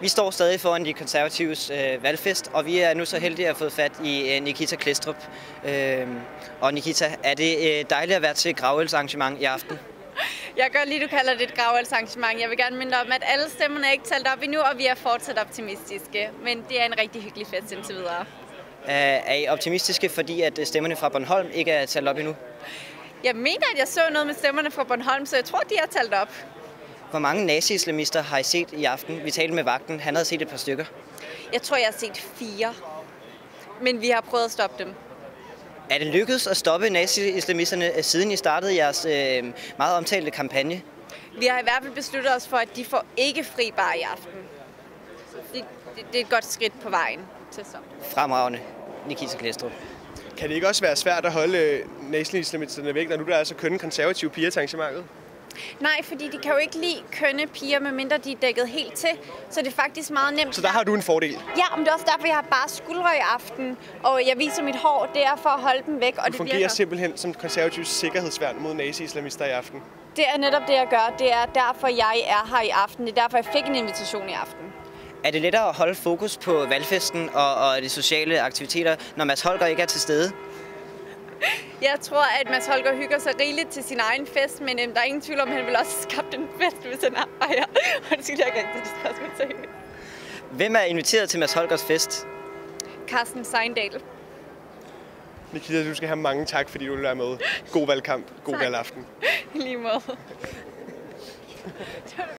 Vi står stadig foran de konservatives øh, valgfest, og vi er nu så heldige at have fået fat i øh, Nikita Klestrup. Øh, og Nikita, er det øh, dejligt at være til gravølsarrangement i aften? Jeg gør lige, du kalder det et gravølsarrangement. Jeg vil gerne minde om, at alle stemmerne er ikke talt op endnu, og vi er fortsat optimistiske. Men det er en rigtig hyggelig fest indtil videre. Øh, er I optimistiske, fordi at øh, stemmerne fra Bornholm ikke er talt op endnu? Jeg mener, at jeg så noget med stemmerne fra Bornholm, så jeg tror, de er talt op. Hvor mange nazi-islamister har I set i aften? Vi talte med vagten. Han havde set et par stykker. Jeg tror, jeg har set fire. Men vi har prøvet at stoppe dem. Er det lykkedes at stoppe nazi-islamisterne, øh, siden I startede jeres øh, meget omtalte kampagne? Vi har i hvert fald besluttet os for, at de får ikke fri bar i aften. Det, det, det er et godt skridt på vejen til så. Fremragende. Nikita Klestrup. Kan det ikke også være svært at holde øh, nazi-islamisterne væk, når nu der er så kønne konservative piger til arrangementet? Nej, fordi de kan jo ikke lide kønne piger, medmindre de er dækket helt til. Så det er faktisk meget nemt. Så der har du en fordel? Ja, men det er også derfor, jeg har bare skuldre i aften. Og jeg viser mit hår, det er for at holde dem væk. Og Du det fungerer virker. simpelthen som konservativs sikkerhedsværn mod nazi-islamister i aften. Det er netop det, jeg gør. Det er derfor, jeg er her i aften. Det er derfor, jeg fik en invitation i aften. Er det lettere at holde fokus på valgfesten og, og de sociale aktiviteter, når Mads Holger ikke er til stede? Jeg tror, at Mads Holger hygger sig rigeligt til sin egen fest, men øhm, der er ingen tvivl om, at han vil også skabe den fest, hvis han er her. Undskyld, jeg kan ikke det spørgsmål seriøst. Hvem er inviteret til Mads Holgers fest? Carsten Seindal. Nikita, du skal have mange tak, fordi du vil være med. God valgkamp. God Tak. valgaften. I lige måde.